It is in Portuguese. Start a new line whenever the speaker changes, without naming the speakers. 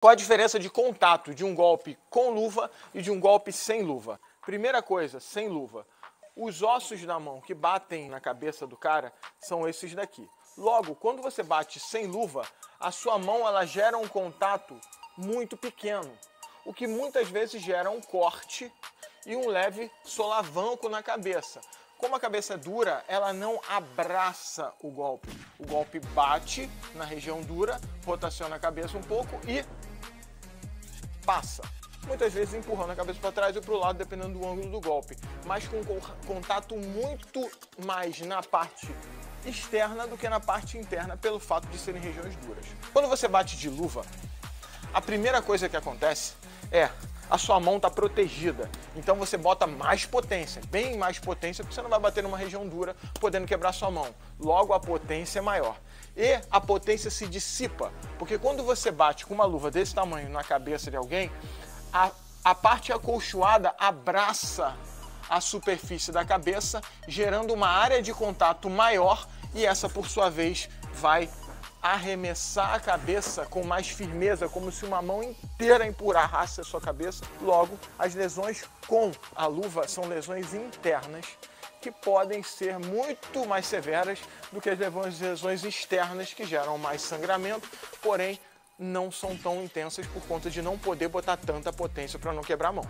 Qual a diferença de contato de um golpe com luva e de um golpe sem luva? Primeira coisa, sem luva. Os ossos da mão que batem na cabeça do cara são esses daqui. Logo, quando você bate sem luva, a sua mão ela gera um contato muito pequeno, o que muitas vezes gera um corte e um leve solavanco na cabeça. Como a cabeça é dura, ela não abraça o golpe. O golpe bate na região dura, rotaciona a cabeça um pouco e passa. Muitas vezes empurrando a cabeça para trás ou para o lado, dependendo do ângulo do golpe, mas com contato muito mais na parte externa do que na parte interna, pelo fato de serem regiões duras. Quando você bate de luva, a primeira coisa que acontece é a sua mão está protegida. Então você bota mais potência, bem mais potência, porque você não vai bater numa região dura, podendo quebrar sua mão. Logo, a potência é maior. E a potência se dissipa, porque quando você bate com uma luva desse tamanho na cabeça de alguém, a, a parte acolchoada abraça a superfície da cabeça, gerando uma área de contato maior e essa, por sua vez, vai arremessar a cabeça com mais firmeza, como se uma mão inteira empurrasse a sua cabeça. Logo, as lesões com a luva são lesões internas que podem ser muito mais severas do que as lesões externas que geram mais sangramento, porém não são tão intensas por conta de não poder botar tanta potência para não quebrar a mão.